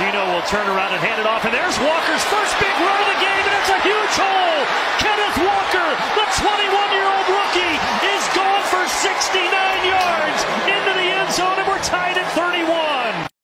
Gino will turn around and hand it off, and there's Walker's first big run of the game, and it's a huge hole.